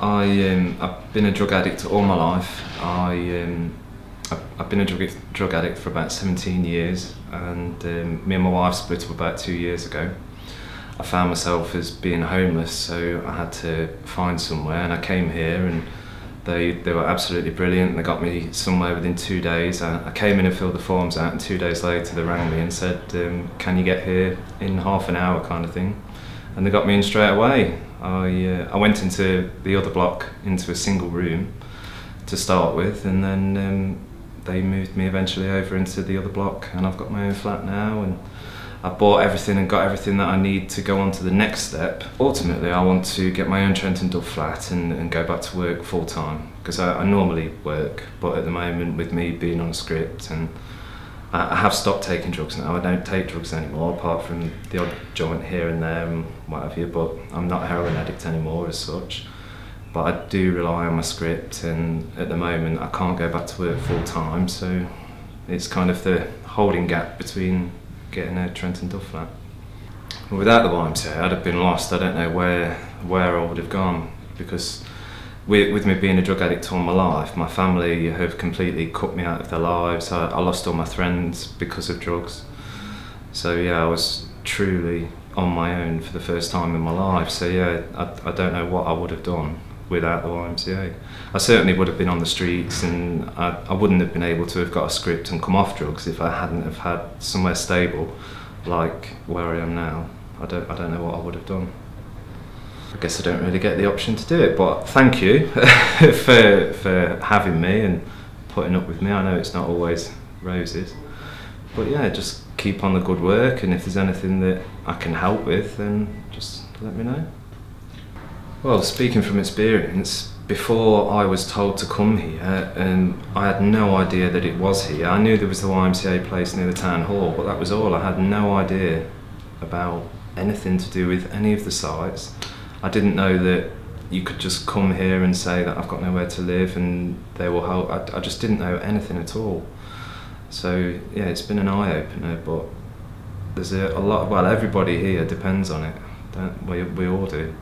I, um, I've been a drug addict all my life. I, um, I've, been a drug, drug addict for about 17 years and um, me and my wife split up about two years ago. I found myself as being homeless so I had to find somewhere and I came here and they, they were absolutely brilliant. They got me somewhere within two days. I, I came in and filled the forms out and two days later they rang me and said, um, can you get here in half an hour kind of thing. And they got me in straight away. I, uh, I went into the other block into a single room to start with and then um, they moved me eventually over into the other block and I've got my own flat now and I bought everything and got everything that I need to go on to the next step. Ultimately, I want to get my own Trent & Dove flat and, and go back to work full time because I, I, normally work, but at the moment, with me being on a script and I, have stopped taking drugs now. I don't take drugs anymore, apart from the odd joint here and there and what have you. But I'm not a heroin addict anymore as such. But I do rely on my script, and at the moment, I can't go back to work full time, so it's kind of the holding gap between getting a Trent Dove flat. Without the YMCA, I'd have been lost. I don't know where where I would have gone because with, with me being a drug addict all my life, my family have completely cut me out of their lives. I, I lost all my friends because of drugs. So yeah, I was truly on my own for the first time in my life. So yeah, I, I don't know what I would have done without the YMCA. I certainly would have been on the streets and I, I wouldn't have been able to have got a script and come off drugs if I hadn't have had somewhere stable like where I am now. I don't, I don't know what I would have done. I guess I don't really get the option to do it, but thank you for, for having me and putting up with me. I know it's not always roses, but yeah, just keep on the good work and if there's anything that I can help with, then just let me know. Well, speaking from experience, before I was told to come here, and I had no idea that it was here. I knew there was the YMCA place near the town hall, but that was all. I had no idea about anything to do with any of the sites. I didn't know that you could just come here and say that I've got nowhere to live and they will help. I, I just didn't know anything at all. So yeah, it's been an eye opener, but there's a, a lot. Well, everybody here depends on it. Don't we? We all do.